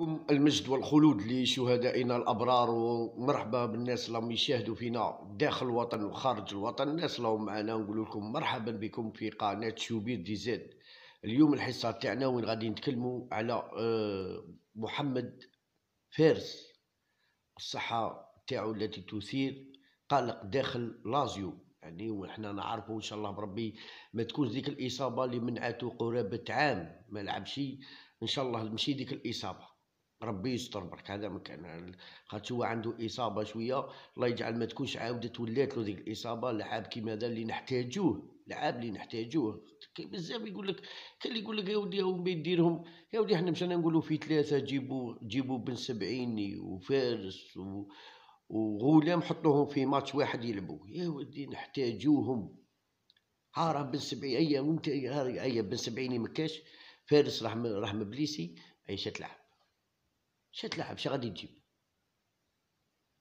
لكم المجد والخلود لشهدائنا الأبرار ومرحبا بالناس اللي يشاهدوا فينا داخل الوطن وخارج الوطن. الناس اللي معنا نقول لكم مرحبا بكم في قناة شوبير دي زاد اليوم الحصة تاعنا وين غادي نتكلموا على آه، محمد فارس الصحة تاعو التي تثير قلق داخل لازيو. يعني وحنا نعرفوا إن شاء الله بربي ما تكونش ديك الإصابة اللي منعته قرابة عام ما لعبش. إن شاء الله ماشي ديك الإصابة. ربي يستر برك هذا ما كان. خاطر هو عنده إصابة شوية الله يجعل ما تكونش عاودت ولات له ديك الإصابة لعاب كيما هذا اللي نحتاجوه لعاب اللي نحتاجوه. بزاف يقول لك كان اللي يقول لك يا ودي ما يديرهم يا ودي إحنا مشينا نقولوا في ثلاثة جيبوا جيبوا بن سبعيني وفارس و وغولام حطوهم في ماتش واحد يلعبوا. يا ودي نحتاجوهم. ها راه بن سبعين ايا وانت ايا بن سبعيني مكاش فارس راح راح مبليسي اي تلعب شا تلعب شا غادي تجيب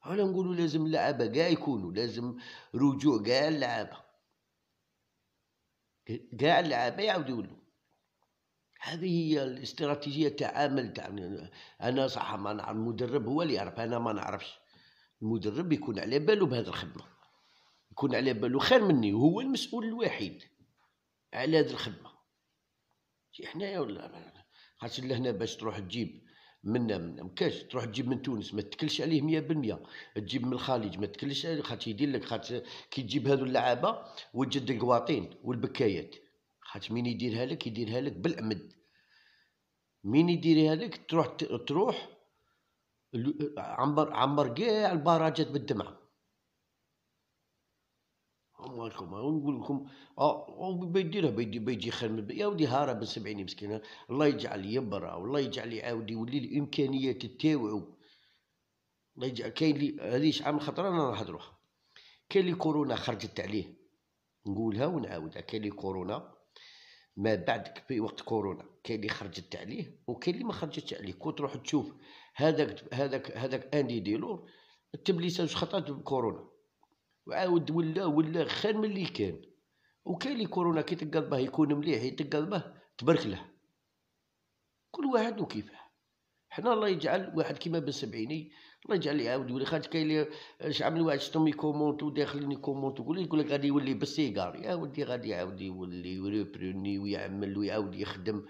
هنا نقولوا لازم اللعابة كاع يكونوا لازم رجوع كاع اللعابة كاع اللعابة يعاودوا يولوا. هذه هي الاستراتيجية تاع عمل تاع أنا صح ما نعرف المدرب هو اللي يعرف أنا ما نعرفش. المدرب يكون على باله بهذه الخدمة. يكون على باله خير مني وهو المسؤول الوحيد على هذه الخدمة. حنايا ولا؟ خاطر لهنا باش تروح تجيب منا مكاش تروح تجيب من تونس ما تكلش عليه مية بالمية. تجيب من الخليج ما تكلش عليه خاطر يدير لك خاطر كي تجيب هذو اللعابة وجد القواطين والبكايات. خاطر مين يديرها لك؟ يديرها لك بالعمد. مين يديرها لك؟ تروح تروح عمر عمر كاع البراجات بالدمعة. مالكم نقول لكم آه بيديرها بيدي بيجي خير من يا ودي هارب سبعيني مسكينة الله يجعل يبرا والله يجعل يعاود يولي الامكانيات تاوعو الله يجعل كاين لي هذيش عام خطرة؟ أنا راح نروح كاين لي كورونا خرجت عليه. نقولها ونعاودها. كاين لي كورونا ما بعد في وقت كورونا. كاين اللي خرجت عليه وكاين اللي ما خرجتش عليه. كون تروح تشوف هذاك هذاك هذاك أندي ديلور التبليسة خطات بكورونا. وعاود ولا ولا خير من اللي كان. وكاين اللي كورونا كي تقلبه يكون مليح يتقلبه تبارك له كل واحد وكيفه. حنا الله يجعل واحد كيما بن سبعيني الله يجعل يعاود يولي. خاطر كاين اللي من واحد شفتهم يكومونتو داخلين يكومونتو يقول لك غادي يولي بالسيجار. يا ودي غادي يعاود يولي ويريبروني ويعمل ويعاود يخدم.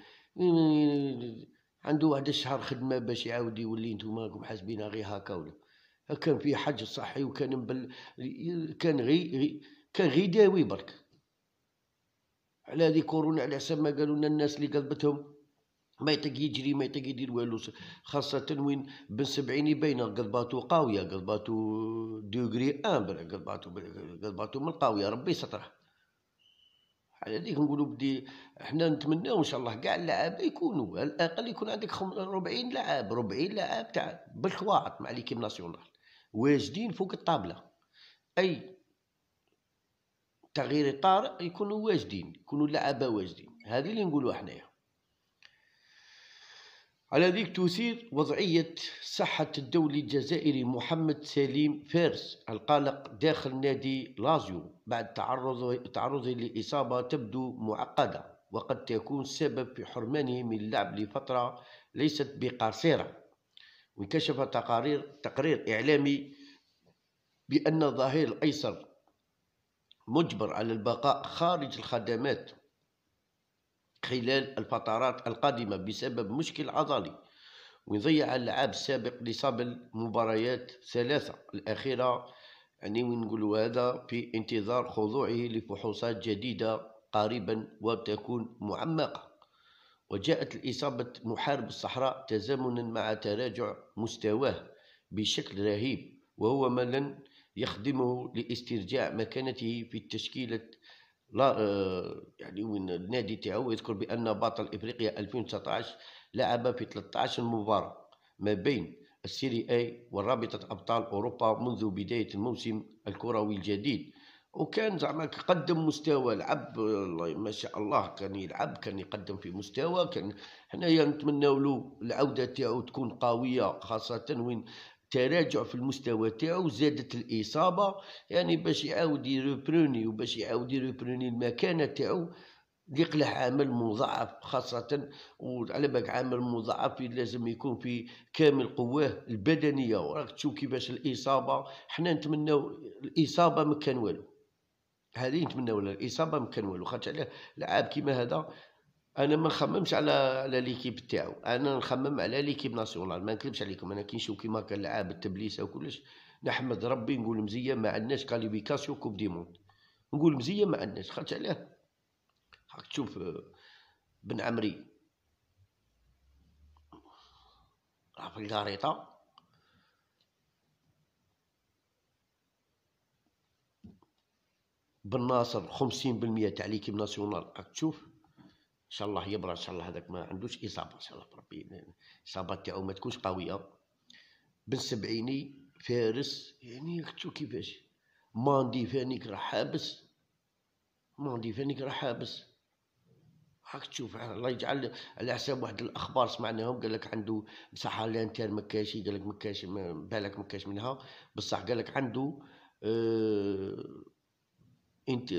عنده واحد الشهر خدمة باش يعاود يولي. نتوما راكم حاسبينها غير هكا ولا. كان فيه حج صحي وكان بل كان غي كان غي داوي برك. على هذه كورونا على حسب ما قالوا لنا الناس اللي قلبتهم. ما يطيق يجري ما يطيق يدير والو. خاصة وين بن سبعين باينة قلباتو قاوية قلباتو دوغري ان قلباتو قلباتو من القاوية ربي ستره على هذيك نقولوا بدي إحنا نتمناو إن شاء الله كاع اللعابه يكونوا. على الأقل يكون عندك 40 لاعب 40 لاعب تاع بالخواط مع ليكيب ناسيونال. واجدين فوق الطابلة. أي تغيير طارئ يكونوا واجدين يكونوا اللعابة واجدين. هذه اللي نقولوا حنايا. على ذيك تثير وضعية صحة الدولي الجزائري محمد سليم فارس القلق داخل نادي لازيو بعد تعرض تعرضه لإصابة تبدو معقدة وقد تكون سبب في حرمانه من اللعب لفترة ليست بقصيرة وانكشف تقارير تقرير إعلامي بأن الظهير الأيسر مجبر على البقاء خارج الخدمات خلال الفترات القادمة بسبب مشكل عضلي ويضيع اللعاب السابق لصاب المباريات ثلاثة. الأخيرة يعني ونقول هذا في انتظار خضوعه لفحوصات جديدة قريبا وتكون معمقة. وجاءت الإصابة محارب الصحراء تزامنا مع تراجع مستواه بشكل رهيب وهو ما لن يخدمه لاسترجاع مكانته في التشكيلة لا آه، يعني من النادي تاعو يذكر بأن بطل إفريقيا 2019 لعب في 13 مباراة ما بين السيري أي ورابطة أبطال أوروبا منذ بداية الموسم الكروي الجديد. وكان زعما قدم مستوى لعب ما شاء الله كان يلعب كان يقدم في مستوى كان حنايا نتمناو له العودة تاعو تكون قوية خاصة وين تراجع في المستوى تاعو زادت الإصابة يعني باش يعاود يريبروني وباش يعاود يريبروني المكانة تاعو يقلع عمل مضاعف خاصة وعلى بالك عمل مضاعف لازم يكون في كامل قواه البدنية وراك تشوف كيفاش الإصابة حنا نتمناو الإصابة ما كان والو. هذه نتمناو الإصابة ما كان والو خاطر علاه لعاب كيما هذا أنا ما نخممش على على l'équipe تاعو أنا نخمم على l'équipe nationale ما نكذبش عليكم أنا كي نشوف كيما كان لعاب التبليسه وكلش نحمد ربي نقول مزية ما عندناش qualification Coupe du monde نقول مزية ما عندناش خاطر علاه. راك تشوف بن عمري راه في الكاريطة بن ناصر خمسين بالمية تاع ليكيب ناسيونال راك تشوف؟ إن شاء الله يبرى إن شاء الله هذاك ما عندوش إصابة إن شاء الله بربي الاصابه تاعو ما تكونش قوية. بن سبعيني فارس يعني تشوف كيفاش. ماندي فانيك راه حابس. ماندي فانيك راه حابس. راك تشوف الله يجعل على حساب واحد الأخبار سمعناهم قال لك عنده الانتر ما كاش قال لك كاش بالك ما كاش منها. بصح قال لك عنده آه انت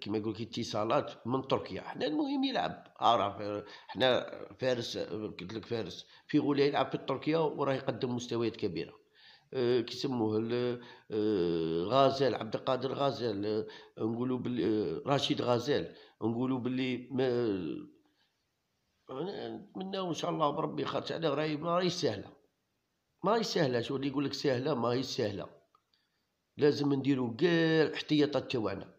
كما يقول لك اتصالات من تركيا. حنا المهم يلعب. اعرف حنا فارس قلت لك فارس في غوليه يلعب في تركيا وراه يقدم مستويات كبيرة. أه كيسموه أه غازال عبد القادر غازال أه نقولوا باللي رشيد غازال نقولوا باللي ما نتمناو إن شاء الله بربي خاطر على راهي ما راهي سهلة. ما هي سهلة شو اللي يقول لك سهلة؟ ما هي سهلة. لازم نديرو كاع الاحتياطات تاعنا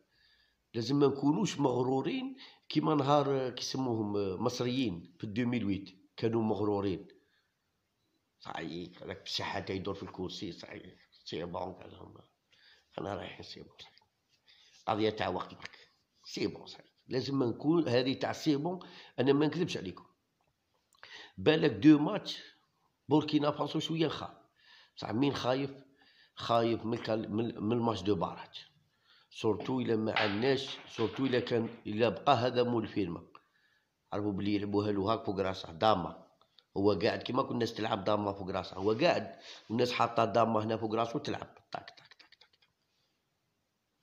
لازم ما نكونوش مغرورين كيما نهار كيسموهم مصريين في 2008 كانوا مغرورين. صحيح هذاك بصحة يدور في الكرسي صحيح. c'est bon قال لهم. أنا رايح c'est bon قضية تاع وقتك c'est bon صحيح. لازم نكون هذه تاع c'est bon أنا ما نكذبش عليكم. بالك deux matchs بوركينا فاسو شوية نخاف بصح مين خايف؟ خايف من ال match de barrage. surtout إلا ما عندناش surtout إلا كان إلا بقى هذا مول الفيلم عرفوا بلي يلعبوها له هاك فوق راسه داما. هو قاعد كيما كنا الناس تلعب داما فوق راسه. هو قاعد والناس حاطة داما هنا فوق راسه وتلعب تاك تاك تاك تاك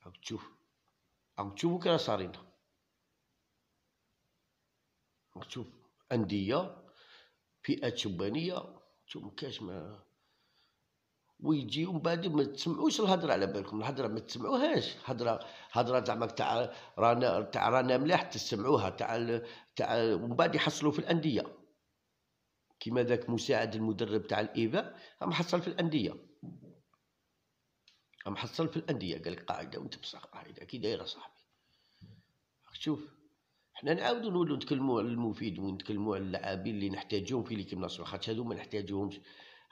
راك تشوف. راك تشوفوا كي صارين راك تشوف. أندية فئات شبانية. تشوف كاش ما ويجي ومن بعد ما تسمعوش الهضرة على بالكم الهضرة ما تسمعوهاش هضرة هضرة زعما تاع رانا تاع رانا ملاح تسمعوها تاع تاع ومن بعد يحصلوا في الأندية. كيما ذاك مساعد المدرب تاع الإيفا راح حصل في الأندية. راح حصل في الأندية قال لك قاعدة وانت بصح قاعدة كي دايره صاحبي. شوف حنا نعاودوا نولوا نتكلموا على المفيد ونتكلموا على اللاعبين اللي نحتاجوهم في l'équipe nationale خاطر هذو ما نحتاجوهمش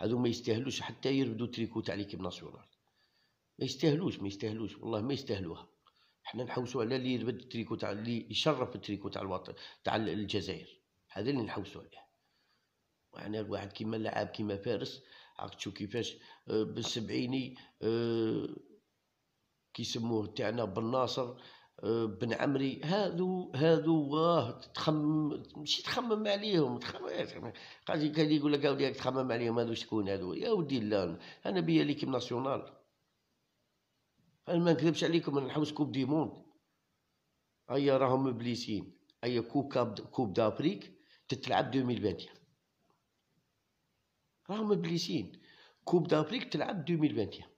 هذو ما يستاهلوش حتى يرفدوا تريكو تاع l'équipe nationale ما يستاهلوش ما يستاهلوش والله ما يستاهلوها. حنا نحوسوا على اللي يرفد التريكو تاع اللي يشرف التريكو تاع الوطن تاع الجزائر. هذا اللي نحوسوا عليه. يعني واحد كيما لاعب كيما فارس راك تشوف كيفاش؟ آه، بن سبعيني أه كيسموه تاعنا بن ناصر أه بن عمري هادو هادو واه تخمم ماشي تخمم عليهم تخمم قاعد كان يقول لك اودي تخمم عليهم هادو شكون هادو؟ يا ودي لا أنا بيا l'équipe nationale. أنا ما نكذبش عليكم أنا نحوس coupe du monde. هيا راهم مبليسين هيا coupe coupe d'Afrique تتلعب 2021 راهم blessés coupe d'Afrique تلعب 2021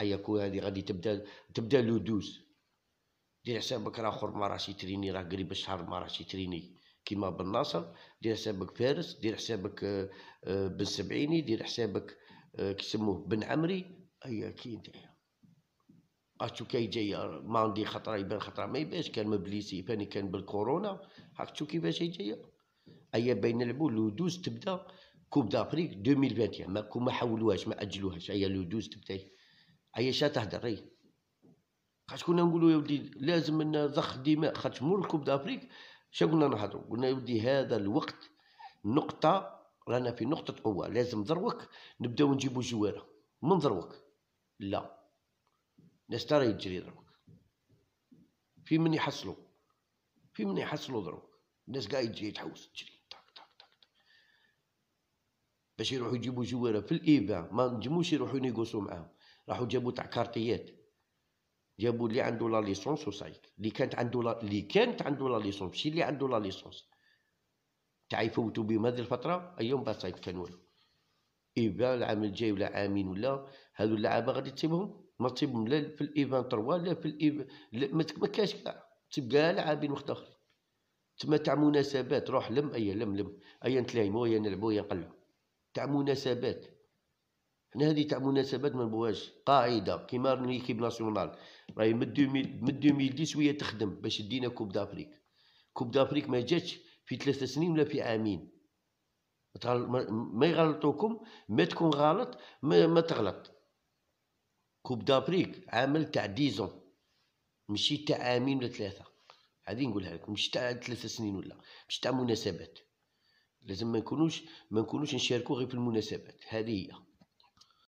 ايا كو هذه غادي تبدا تبدا le douze. دير حسابك راه اخر ما راهش يتريني راه قريب الشهر ما راهش يتريني كيما بن ناصر دير حسابك فارس دير حسابك بن سبعيني دير حسابك كيسموه بن عمري ايا كي نتايا هاك كي جاي ماندي خطره يبان خطره ما يبانش كان مبليسي فاني كان بالكورونا هاك تشوف كيفاش هي جاية ايا بين نلعبو لو دوز تبدا كوب دافريك 2021 ما ما حولوهاش ما اجلوهاش هي لو دوز تبدا هي شا تهدر خاطر كنا نقولوا يا ودي لازم نضخ دماء خاطر مور الكوب دافريك شا قلنا نهضروا؟ قلنا يا ودي هذا الوقت نقطة رانا في نقطة قوة لازم دروك نبدأو نجيبو جوارة. من دروك لا. ناس ترى يجري دروك في من يحصلوا في من يحصلوا دروك الناس قاعد يجي تحوس تجري باش يروحوا يجيبوا جوارة في الايباع ما نجموش يروحوا ينيقوسوا معاهم. راحوا جابوا تاع كارتيات. جابوا اللي عنده لا ليسونس وصايك اللي كانت عنده لا اللي كانت عنده لا ليسونس ماشي اللي عنده لا ليسونس تاع يفوتوا بهم هذه الفترة؟ أيام بعد صايك كان والو ايبا العام الجاي ولا عامين ولا هذو اللعابة غادي تسيبهم؟ ما تصيبهم لا في الايفان 3 لا في الايفان ما كاش كاع تسيب كاع لاعبين وقت اخر تما تاع مناسبات روح لم ايا لم لم. ايا نتلايمو ايا نلعبو ايا نقلعو تاع مناسبات. حنا هذه تاع مناسبات ما نبغاش قاعدة كيما l'équipe nationale. راهي من 2010 وهي تخدم باش دينا coupe d'Afrique. coupe d'Afrique ما جاتش في ثلاثة سنين ولا في عامين. ما يغلطوكم ما تكون غلط ما, ما تغلط. coupe d'Afrique عامل تاع dix ans ماشي تاع عامين ولا ثلاثة. هذه نقولها لكم مش تاع ثلاثة سنين ولا مش تاع مناسبات. لازم ما نكونوش ما نكونوش نشاركو غير في المناسبات. هذه هي.